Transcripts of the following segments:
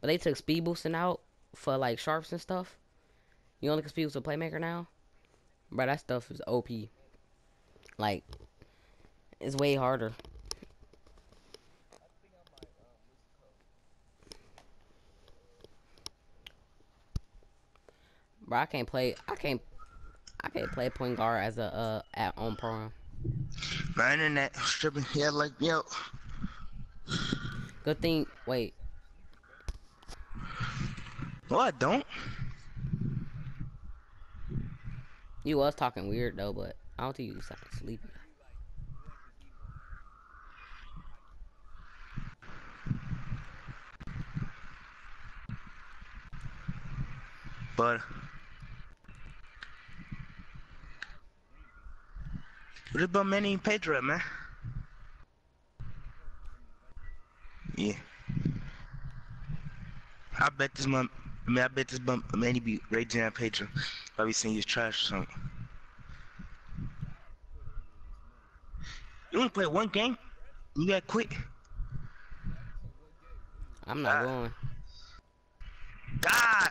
but they took speed boosting out for like sharps and stuff. You only can speed boost a playmaker now. Bro, that stuff is OP. Like, it's way harder. Bro, I can't play. I can't. I can't play point guard as a uh at on pro. My internet stripping. Yeah, like yo. Good thing. Wait. No, I don't. You was talking weird though, but I don't think you sound sleepy. But what about Manny and Pedro, man? Yeah. I bet this month. I mean, I bet this man he be raging at Pedro. Probably saying he's trash or something. You only play one game? You got quit? I'm not going. God!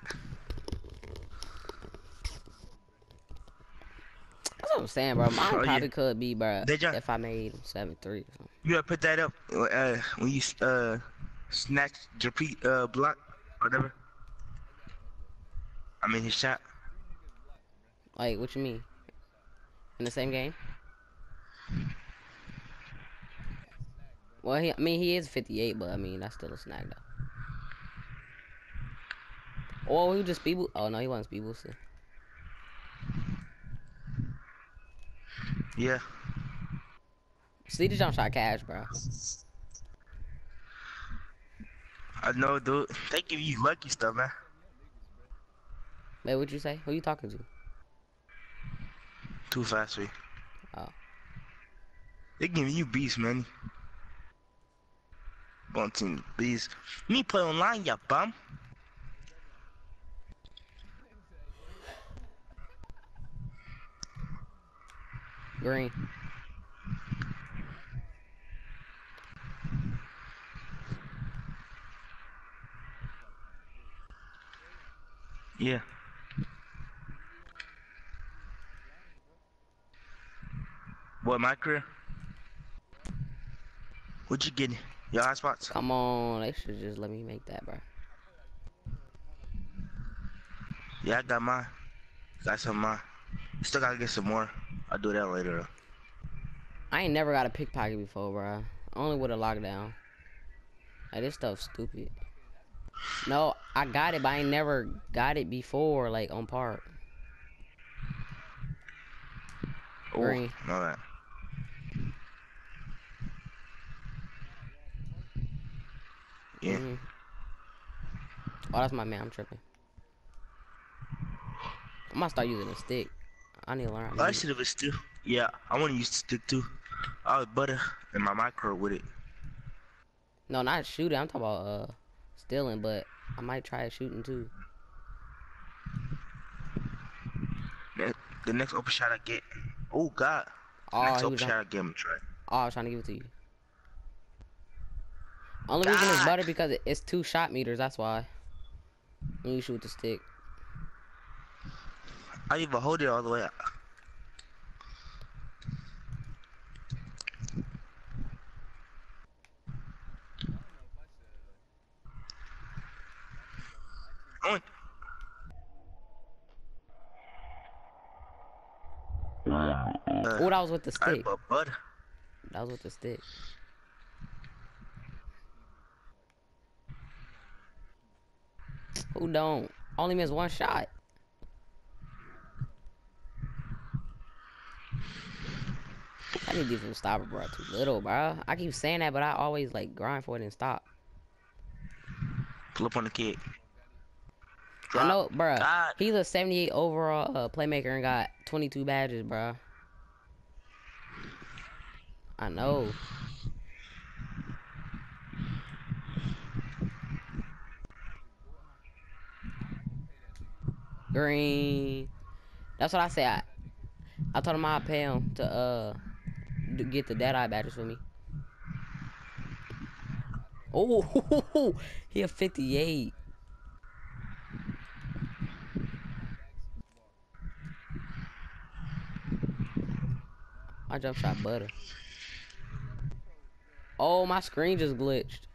That's what I'm saying, bro. Mine Oh, yeah. probably could be, bro, if I made seven three. Or something. You gotta put that up uh, when you uh snatch your pre uh block or whatever. I mean his shot. Like, what you mean? In the same game? Well, he, I mean, he is 58, but I mean, that's still a snag, though. Oh, he just speed boost. Oh, no, he wasn't speed boosting. Yeah. See the jump shot cash, bro. I know dude. They give you lucky stuff, man. Wait, what'd you say? Who you talking to? Too fast for you. Oh. They giving you beast, man. Bunting beast. Me play online, ya bum. Green. Yeah. What my career? What you getting? Your? Come on, they should just let me make that, bro. Yeah, I got mine. Got some of mine. Still gotta get some more. I'll do that later though. I ain't never got a pickpocket before, bro. Only with a lockdown. Like, this stuff's stupid. No, I got it, but I ain't never got it before, like, on park. Ooh, Green. Know that. Yeah. Mhm. Oh, that's my man. I'm tripping. I'm gonna start using a stick. I need to learn. I should have still. Yeah, I want to use the stick too. I was butter in my micro with it. No, not shooting. I'm talking about uh stealing, but I might try shooting too. Ne- The next open shot I get. Oh God. Oh, next open shot I get try. oh, I was trying to give it to you. Only reason it's better because it's two shot meters. That's why. When you shoot the stick. I even hold it all the way up. Oh, uh, Oh, that was with the stick. That was with the stick. Who don't? Only missed one shot. I need to some stopper, bro. Too little, bro. I keep saying that, but I always like grind for it and stop. Pull up on the kid. I know, bro. God. He's a 78 overall uh, playmaker and got 22 badges, bro. I know. green. That's what I say. I, I told him I'd pay him to uh to get the dead eye badges for me. Oh, he a 58. I jump shot butter. Oh, my screen just glitched.